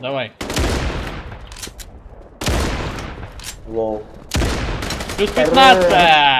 Давай. Лол. Плюс 15!